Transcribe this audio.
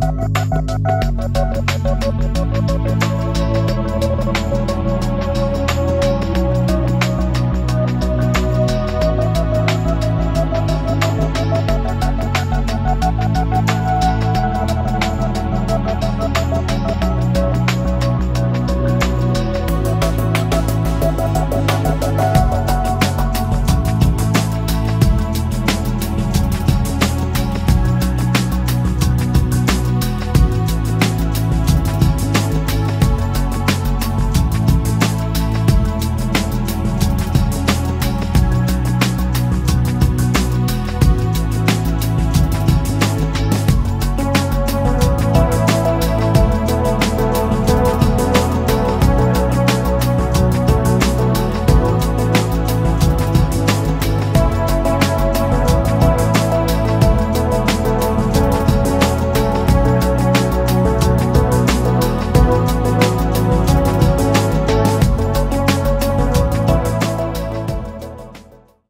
Música